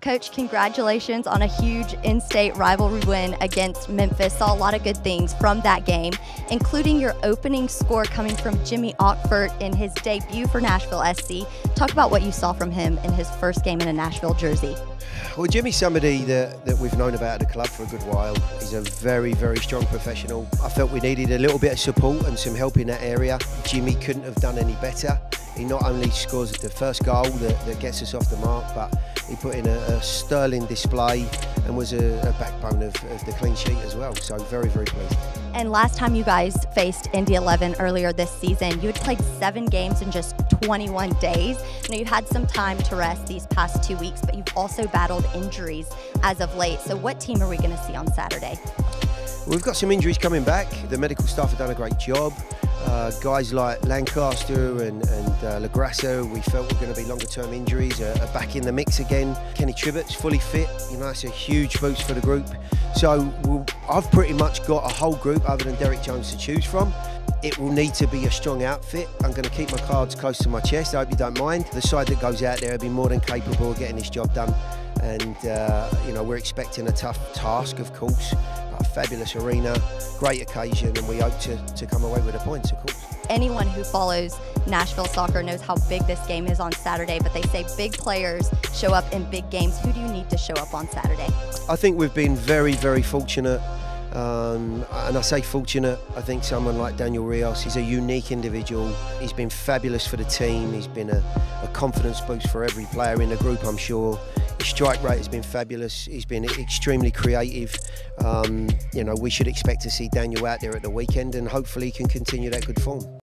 Coach, congratulations on a huge in state rivalry win against Memphis. Saw a lot of good things from that game, including your opening score coming from Jimmy Ockford in his debut for Nashville SC. Talk about what you saw from him in his first game in a Nashville jersey. Well, Jimmy's somebody that, that we've known about at the club for a good while. He's a very, very strong professional. I felt we needed a little bit of support and some help in that area. Jimmy couldn't have done any better. He not only scores the first goal that, that gets us off the mark, but he put in a, a sterling display and was a, a backbone of, of, the clean sheet as well. So very, very pleased. And last time you guys faced Indy 11 earlier this season, you had played seven games in just 21 days. Now you've had some time to rest these past two weeks, but you've also battled injuries as of late. So what team are we going to see on Saturday? We've got some injuries coming back. The medical staff have done a great job. Uh, guys like Lancaster and, and uh, LaGrassa, we felt were going to be longer term injuries, are, are, back in the mix again. Kenny Tribbett's fully fit, you know, that's a huge boost for the group. So we'll, I've pretty much got a whole group other than Derek Jones to choose from. It will need to be a strong outfit. I'm going to keep my cards close to my chest, I hope you don't mind. The side that goes out there will be more than capable of getting this job done. And, uh, you know, we're expecting a tough task, of course fabulous arena, great occasion, and we hope to, to come away with the points, of course. Anyone who follows Nashville soccer knows how big this game is on Saturday, but they say big players show up in big games. Who do you need to show up on Saturday? I think we've been very, very fortunate. Um, and I say fortunate, I think someone like Daniel Rios, he's a unique individual. He's been fabulous for the team. He's been a, a confidence boost for every player in the group, I'm sure. Strike rate has been fabulous. He's been extremely creative. Um, you know, we should expect to see Daniel out there at the weekend and hopefully he can continue that good form.